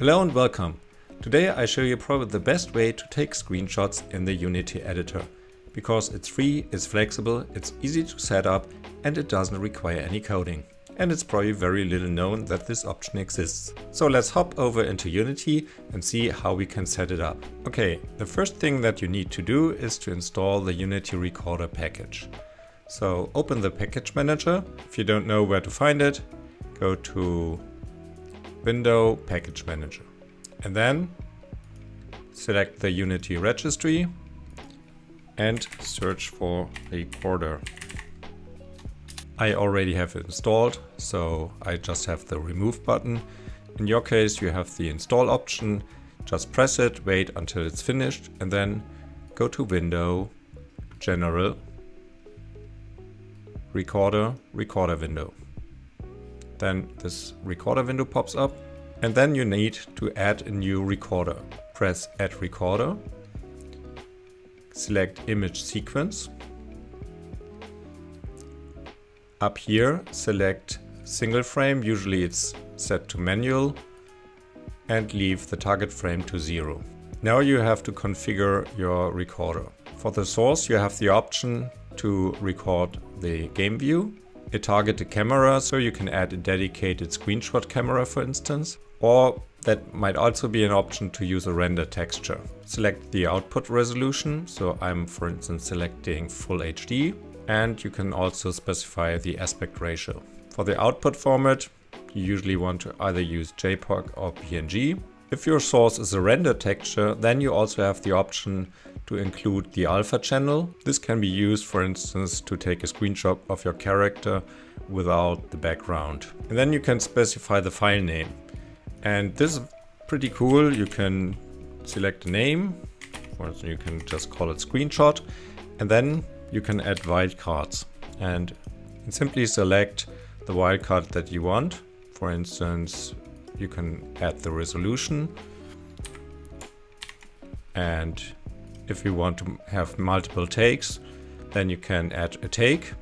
Hello and welcome. Today I show you probably the best way to take screenshots in the Unity editor. Because it's free, it's flexible, it's easy to set up and it doesn't require any coding. And it's probably very little known that this option exists. So let's hop over into Unity and see how we can set it up. Okay, the first thing that you need to do is to install the Unity Recorder package. So open the package manager. If you don't know where to find it, go to Window Package Manager. And then select the Unity registry and search for Recorder. I already have it installed, so I just have the remove button. In your case, you have the install option. Just press it, wait until it's finished, and then go to Window, General, Recorder, Recorder window. Then this recorder window pops up and then you need to add a new recorder. Press add recorder, select image sequence. Up here select single frame, usually it's set to manual and leave the target frame to zero. Now you have to configure your recorder. For the source you have the option to record the game view a targeted camera, so you can add a dedicated screenshot camera for instance. Or that might also be an option to use a render texture. Select the output resolution, so I'm for instance selecting full HD and you can also specify the aspect ratio. For the output format, you usually want to either use JPEG or PNG. If your source is a render texture, then you also have the option to include the alpha channel. This can be used, for instance, to take a screenshot of your character without the background. And then you can specify the file name. And this is pretty cool. You can select a name, or you can just call it screenshot, and then you can add wildcards. And simply select the wildcard that you want. For instance, you can add the resolution and if you want to have multiple takes, then you can add a take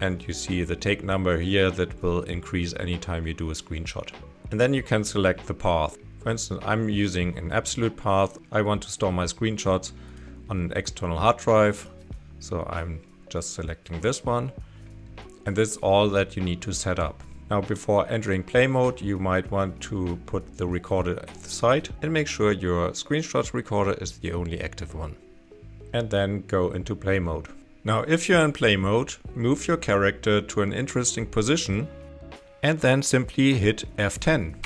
and you see the take number here that will increase anytime you do a screenshot. And then you can select the path. For instance, I'm using an absolute path. I want to store my screenshots on an external hard drive. So I'm just selecting this one. And this is all that you need to set up. Now before entering play mode, you might want to put the recorder at the side and make sure your screenshots recorder is the only active one and then go into play mode. Now if you're in play mode, move your character to an interesting position and then simply hit F10.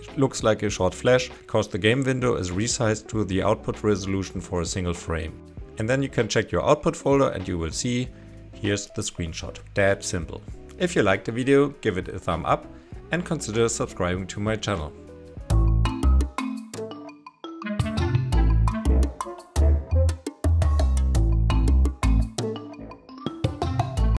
It looks like a short flash because the game window is resized to the output resolution for a single frame. And then you can check your output folder and you will see here's the screenshot. That simple. If you liked the video, give it a thumb up and consider subscribing to my channel.